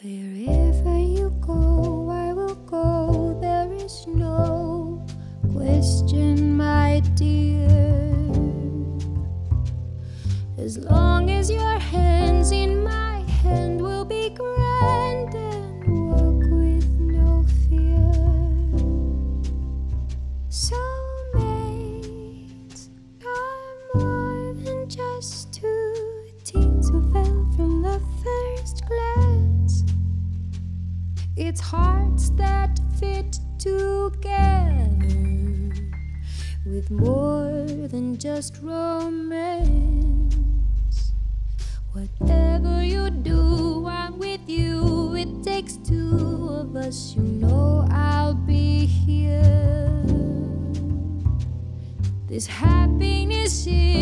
Wherever you go, I will go. There is no question, my dear. As long as your hands It's hearts that fit together with more than just romance. Whatever you do, I'm with you. It takes two of us, you know I'll be here. This happiness is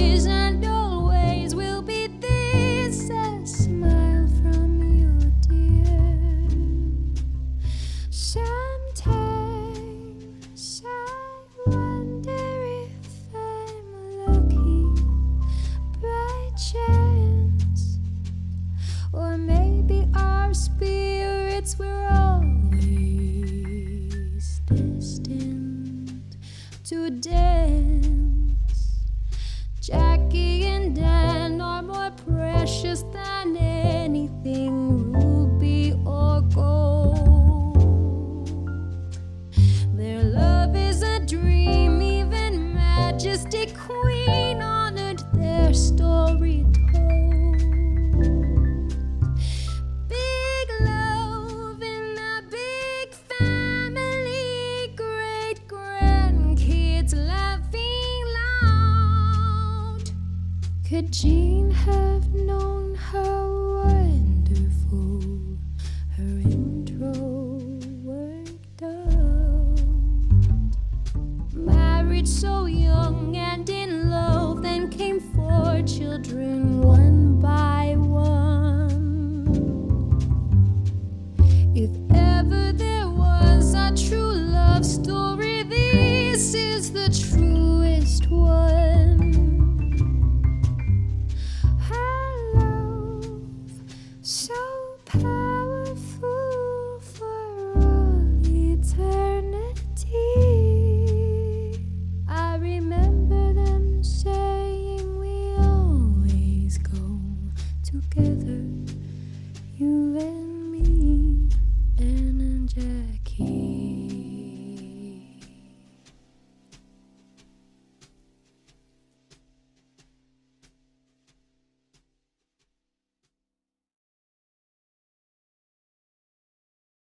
precious than anything Could Jean have known how wonderful her intro worked out? Married so young and in love, then came four children one by one. If ever there was a true love story, this is the truest one. So